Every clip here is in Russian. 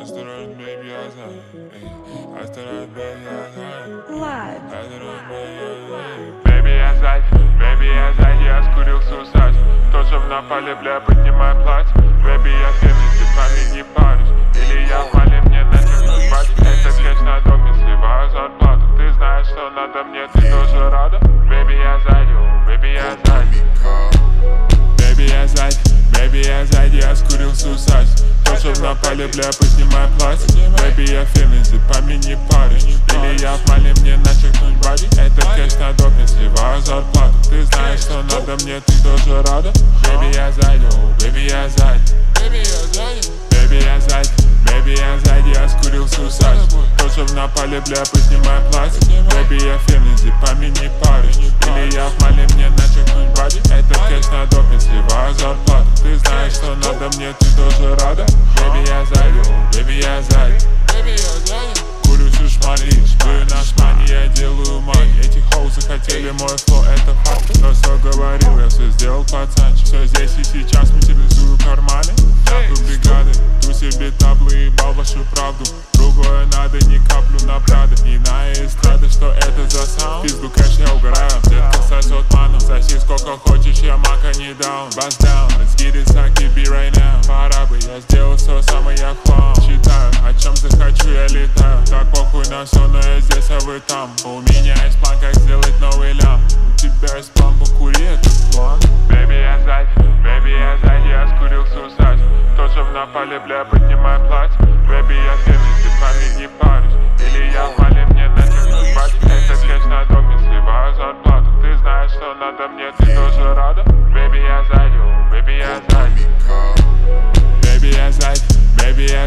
Asteroid, baby, outside. Asteroid, baby, outside. Влад, Asteroid, baby, outside. Baby, outside. Baby, outside. Я скурился усать. Тоже в напале, бля, поднимай платье. Baby, я фемин, ты память не паришь. baby, я сзади, я скурился усать Тоже в напале, бля, поднимай платье Baby, я феминзи, по мне не паришь Или я в мале, мне начеркнуть бади Это кэш на допе, сливаю зарплату Ты знаешь, что надо мне, ты тоже рада? Baby, я сзади, baby, я сзади Baby, я сзади Baby, я сзади, я сзади, я скурился усать Тоже в напале, бля, поднимай платье Baby, я феминзи, по мне не паришь Или я в мале, рада? Baby, я сзади, baby, я сзади Baby, я сзади Курю шишмали, шпую на шмане, я делаю мань. Эти хоузы хотели мой флоу, это факт. Но все говорил, я все сделал пацанчик Все здесь и сейчас материализую карманы. Нахуй бригады, ту себе таблы, ебал вашу правду. Другое надо, не каплю на прады Иная эстрада, что это за саунд? Пизду кэш, я угораю, но я здесь, а вы там. У меня есть план, как сделать новый лям У тебя есть план, покури, это план. Baby, я сзади, baby, я сзади, я скурился усать Тоже в напале, бля, поднимай платье. Baby, я фемин, ты память не паришь Или я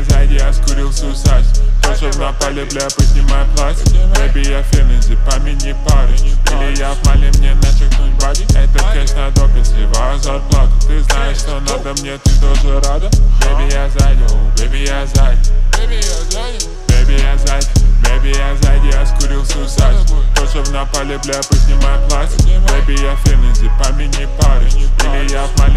сзади, я скурился усать Тоже в напале, бля, поднимай платье Baby, я феминзи, память не паришь Или я в мале, мне начеркнуть бади Это кэш на допе, сливаю зарплату. Ты знаешь, что надо мне, ты тоже рада? Baby, я сзади, baby, я сзади Baby, я сзади Baby, я сзади, baby, я сзади, я скурился усать Тоже в напале, бля, поднимай платье Baby, я феминзи, память не паришь Или я в мале,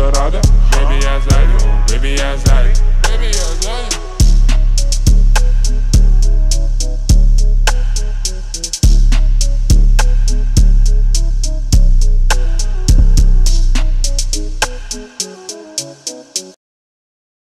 мне, ты тоже рада? Baby, я сзади, oh, baby, я сзади Baby, я сзади